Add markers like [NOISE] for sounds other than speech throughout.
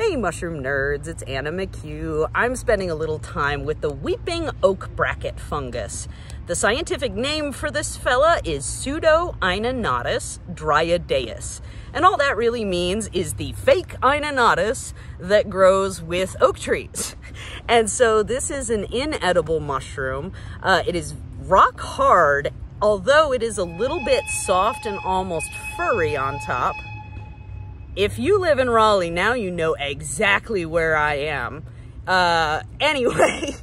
Hey mushroom nerds, it's Anna McHugh. I'm spending a little time with the weeping oak bracket fungus. The scientific name for this fella is Pseudo-Inonotus dryadeus. And all that really means is the fake Inonotus that grows with oak trees. [LAUGHS] And so this is an inedible mushroom. Uh, it is rock hard, although it is a little bit soft and almost furry on top. If you live in Raleigh, now you know exactly where I am. Uh, [LAUGHS] anyway,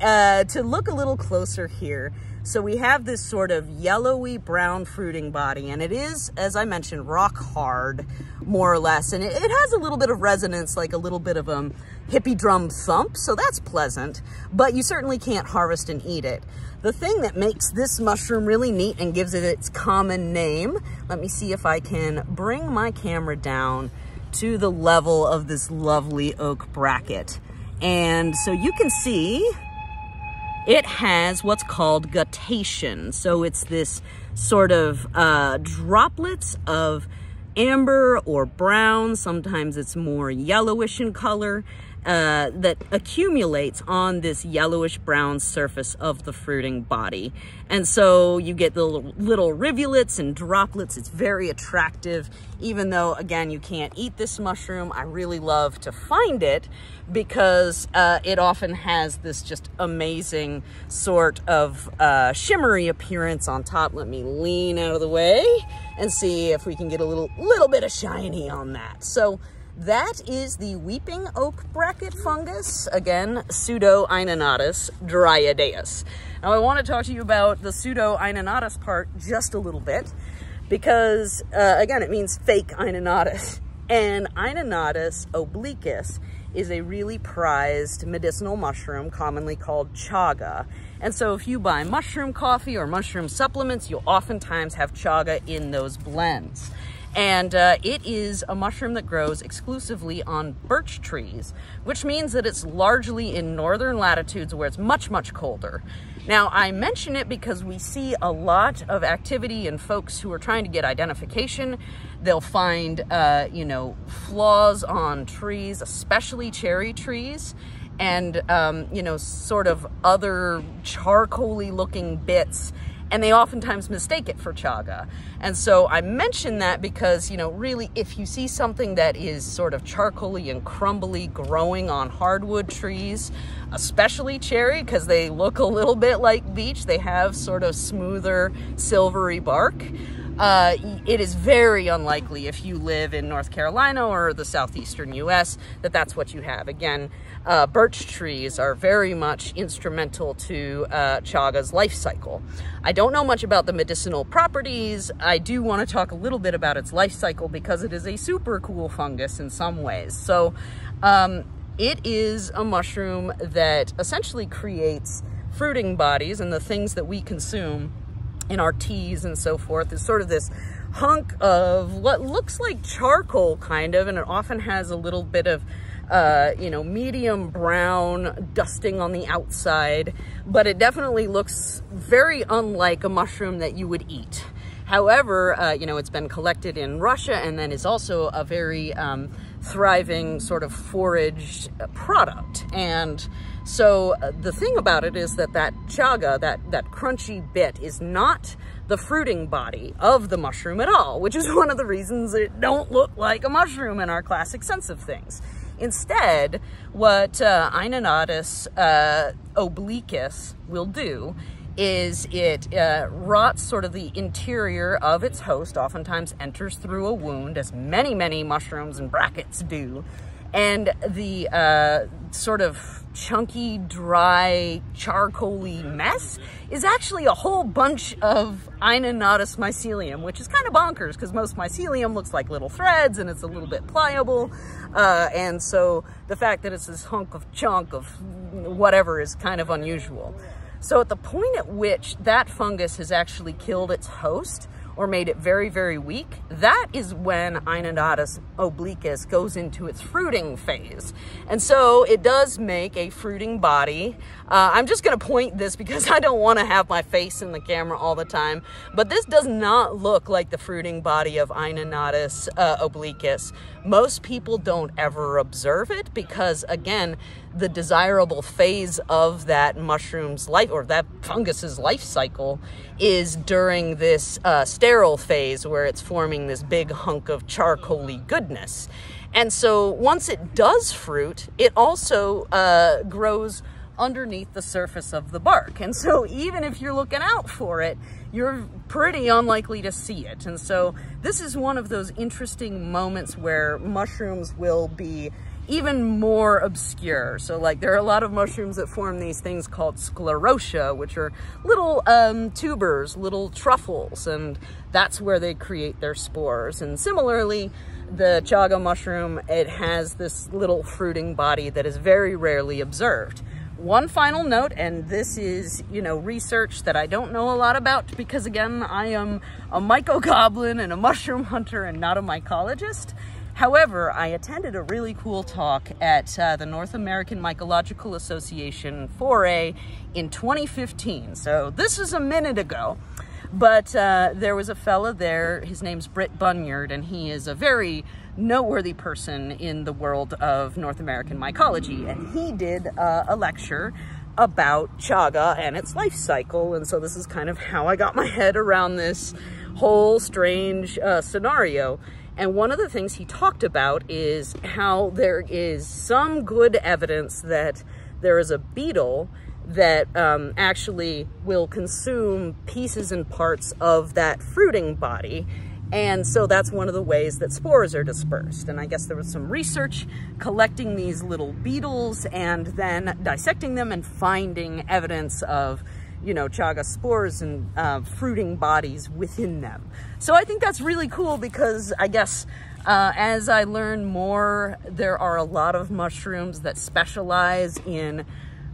uh, to look a little closer here, so we have this sort of yellowy brown fruiting body, and it is, as I mentioned, rock hard, more or less. And it, it has a little bit of resonance, like a little bit of a um, hippie drum thump, so that's pleasant, but you certainly can't harvest and eat it. The thing that makes this mushroom really neat and gives it its common name, let me see if I can bring my camera down to the level of this lovely oak bracket. And so you can see it has what's called guttation. So it's this sort of uh, droplets of amber or brown. Sometimes it's more yellowish in color uh, that accumulates on this yellowish brown surface of the fruiting body. And so you get the little rivulets and droplets. It's very attractive, even though, again, you can't eat this mushroom. I really love to find it because uh, it often has this just amazing sort of uh, shimmery appearance on top. Let me lean out of the way and see if we can get a little, little bit of shiny on that. So that is the weeping oak bracket fungus, again, Pseudo-Inonotus dryadeus. Now I want to talk to you about the Pseudo-Inonotus part just a little bit because, uh, again, it means fake Inonotus. [LAUGHS] And Inonotus obliquus is a really prized medicinal mushroom commonly called chaga. And so if you buy mushroom coffee or mushroom supplements, you'll oftentimes have chaga in those blends. And uh, it is a mushroom that grows exclusively on birch trees, which means that it's largely in northern latitudes where it's much, much colder. Now, I mention it because we see a lot of activity in folks who are trying to get identification. They'll find, uh, you know, flaws on trees, especially cherry trees, and, um, you know, sort of other charcoaly looking bits and they oftentimes mistake it for chaga. And so I mention that because, you know, really if you see something that is sort of charcoaly and crumbly growing on hardwood trees, especially cherry because they look a little bit like beech, they have sort of smoother silvery bark. Uh, it is very unlikely if you live in North Carolina or the southeastern US that that's what you have. Again, uh, birch trees are very much instrumental to uh, chaga's life cycle. I don't know much about the medicinal properties. I do want to talk a little bit about its life cycle because it is a super cool fungus in some ways. So um, it is a mushroom that essentially creates fruiting bodies and the things that we consume in our teas and so forth. Is sort of this hunk of what looks like charcoal kind of and it often has a little bit of uh, you know medium brown dusting on the outside but it definitely looks very unlike a mushroom that you would eat. However uh, you know it's been collected in Russia and then is also a very um, thriving sort of foraged product. And so uh, the thing about it is that that chaga, that, that crunchy bit, is not the fruiting body of the mushroom at all, which is [LAUGHS] one of the reasons it don't look like a mushroom in our classic sense of things. Instead, what uh, uh, obliquus will do is it uh, rots sort of the interior of its host, oftentimes enters through a wound, as many, many mushrooms and brackets do, and the uh, sort of chunky, dry, charcoaly mess is actually a whole bunch of Inonotus mycelium, which is kind of bonkers because most mycelium looks like little threads and it's a little bit pliable. Uh, and so the fact that it's this hunk of chunk of whatever is kind of unusual. So at the point at which that fungus has actually killed its host, or made it very, very weak, that is when Inonotus obliquus goes into its fruiting phase. And so it does make a fruiting body. Uh, I'm just going to point this because [LAUGHS] I don't want to have my face in the camera all the time, but this does not look like the fruiting body of Inonotus uh, obliquus. Most people don't ever observe it because, again, the desirable phase of that mushroom's life or that fungus's life cycle is during this uh, sterile phase where it's forming this big hunk of charcoaly goodness. And so once it does fruit, it also uh, grows underneath the surface of the bark. And so even if you're looking out for it, you're pretty unlikely to see it. And so this is one of those interesting moments where mushrooms will be even more obscure. So like there are a lot of mushrooms that form these things called sclerotia, which are little um, tubers, little truffles, and that's where they create their spores. And similarly, the chaga mushroom, it has this little fruiting body that is very rarely observed. One final note, and this is, you know, research that I don't know a lot about because again, I am a mycogoblin and a mushroom hunter and not a mycologist. However, I attended a really cool talk at uh, the North American Mycological Association Foray in 2015. So this is a minute ago. But uh, there was a fella there, his name's Britt Bunyard, and he is a very noteworthy person in the world of North American mycology. And he did uh, a lecture about chaga and its life cycle. And so this is kind of how I got my head around this whole strange uh, scenario. And one of the things he talked about is how there is some good evidence that there is a beetle that um, actually will consume pieces and parts of that fruiting body. And so that's one of the ways that spores are dispersed. And I guess there was some research collecting these little beetles and then dissecting them and finding evidence of you know, chaga spores and uh, fruiting bodies within them. So I think that's really cool because I guess uh, as I learn more, there are a lot of mushrooms that specialize in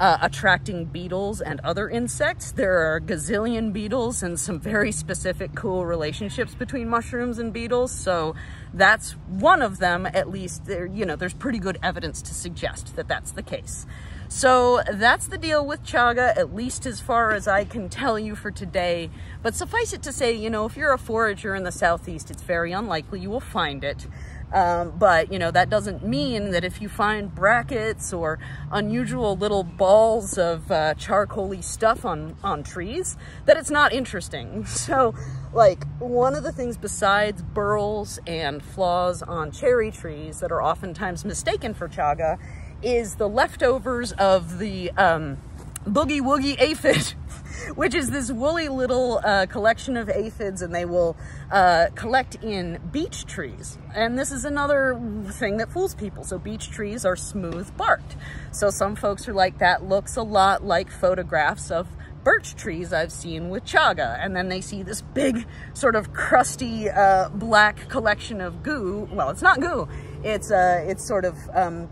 uh, attracting beetles and other insects. There are gazillion beetles and some very specific cool relationships between mushrooms and beetles. So that's one of them, at least there, you know, there's pretty good evidence to suggest that that's the case. So that's the deal with chaga, at least as far as I can tell you for today. But suffice it to say, you know, if you're a forager in the Southeast, it's very unlikely you will find it. Um, but, you know, that doesn't mean that if you find brackets or unusual little balls of uh, charcoaly stuff on, on trees, that it's not interesting. [LAUGHS] So, like, one of the things besides burls and flaws on cherry trees that are oftentimes mistaken for chaga is the leftovers of the um, boogie woogie aphid, [LAUGHS] which is this woolly little uh, collection of aphids and they will uh, collect in beech trees. And this is another thing that fools people. So beech trees are smooth barked. So some folks are like, that looks a lot like photographs of birch trees I've seen with chaga. And then they see this big sort of crusty uh, black collection of goo. Well, it's not goo. It's, uh, it's sort of um,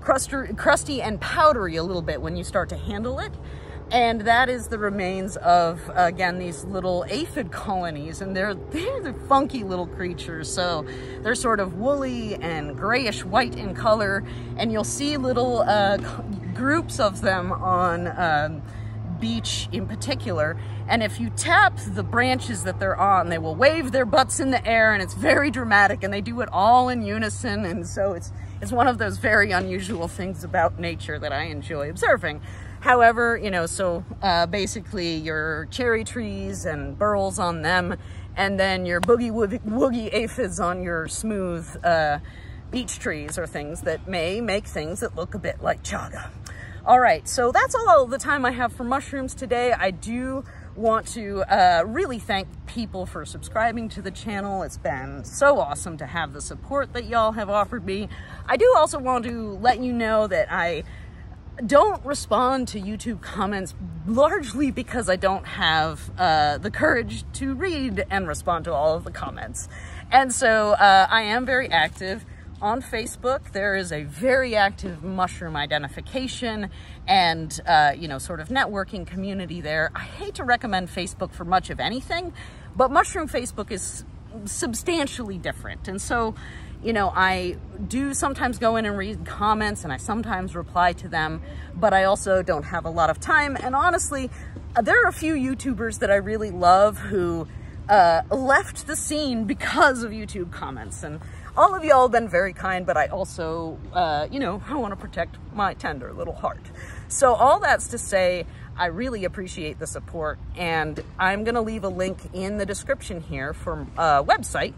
crusty, crusty and powdery a little bit when you start to handle it. And that is the remains of, again, these little aphid colonies. And they're, [LAUGHS] they're the funky little creatures. So they're sort of woolly and grayish white in color. And you'll see little uh, groups of them on um, beech in particular. And if you tap the branches that they're on, they will wave their butts in the air and it's very dramatic and they do it all in unison. And so it's, it's one of those very unusual things about nature that I enjoy observing. However, you know, so uh, basically your cherry trees and burls on them, and then your boogie woogie, woogie aphids on your smooth uh, beech trees or things that may make things that look a bit like chaga. All right, so that's all the time I have for mushrooms today. I do want to uh, really thank people for subscribing to the channel. It's been so awesome to have the support that y'all have offered me. I do also want to let you know that I don't respond to YouTube comments largely because I don't have uh, the courage to read and respond to all of the comments. And so uh, I am very active on Facebook, there is a very active mushroom identification and, uh, you know, sort of networking community there. I hate to recommend Facebook for much of anything, But mushroom Facebook is substantially different. And so, you know, I do sometimes go in and read comments and I sometimes reply to them, but I also don't have a lot of time. And honestly, there are a few YouTubers that I really love who uh, left the scene because of YouTube comments. And all of y'all have been very kind, but I also, uh, you know, I want to protect my tender little heart. So all that's to say, I really appreciate the support and I'm going to leave a link in the description here for a uh, website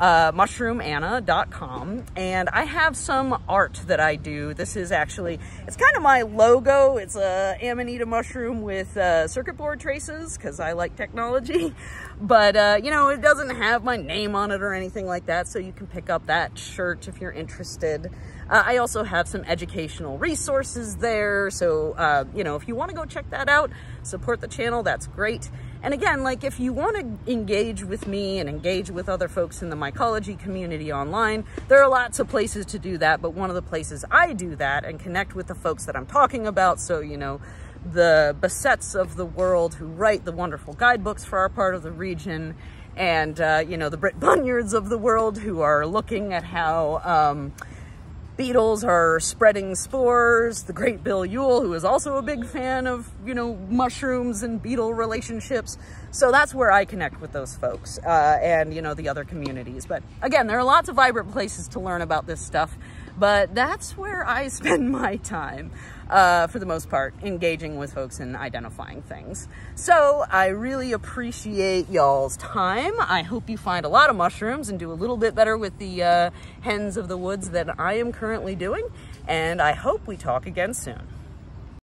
uh, mushroomanna.com and I have some art that I do. This is actually, it's kind of my logo. It's a Amanita mushroom with uh, circuit board traces because I like technology. [LAUGHS] But, uh, you know, it doesn't have my name on it or anything like that. So you can pick up that shirt if you're interested. Uh, I also have some educational resources there. So, uh, you know, if you want to go check that out, support the channel, that's great. And again, like if you want to engage with me and engage with other folks in the mycology community online, there are lots of places to do that. But one of the places I do that and connect with the folks that I'm talking about, so, you know, the Bessettes of the world who write the wonderful guidebooks for our part of the region, and, uh, you know, the Britt Bunyards of the world who are looking at how, um, beetles are spreading spores. The great Bill Yule, who is also a big fan of, you know, mushrooms and beetle relationships. So that's where I connect with those folks uh, and, you know, the other communities. But again, there are lots of vibrant places to learn about this stuff, but that's where I [LAUGHS] spend my time uh, for the most part, engaging with folks and identifying things. So I really appreciate y'all's time. I hope you find a lot of mushrooms and do a little bit better with the uh, hens of the woods that I am currently doing. And I hope we talk again soon.